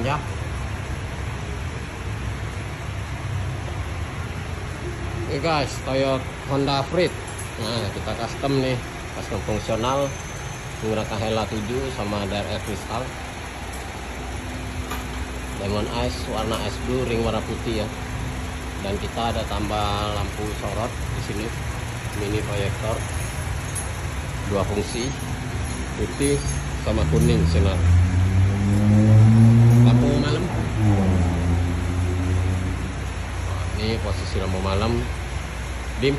senja Oke guys, Toyota Honda Freed. Nah, kita custom nih, custom fungsional menggunakan Hella 7 sama DRL Crystal. Lemon Ice warna ice blue, ring warna putih ya. Dan kita ada tambah lampu sorot di sini, mini proyektor, dua fungsi, putih sama kuning sinar. Ini posisi lampu malam. Dim.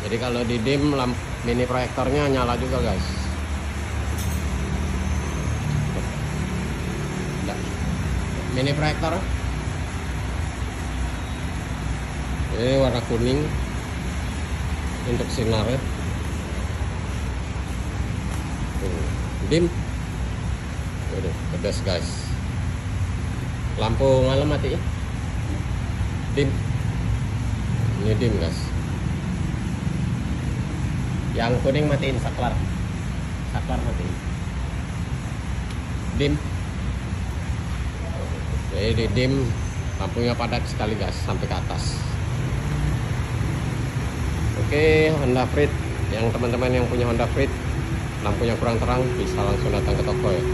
Jadi kalau di dim lamp mini proyektornya nyala juga guys. Mini proyektor. Ini warna kuning. Untuk sinar ya. Tuh, dim. Waduh, pedas guys lampu malam mati ya? Dim. Ini dim guys. Yang kuning matiin saklar. Saklar matiin. Dim. Jadi dim. Lampunya padat sekali guys sampai ke atas. Oke Honda Freed. Yang teman-teman yang punya Honda Freed lampunya kurang terang bisa langsung datang ke toko ya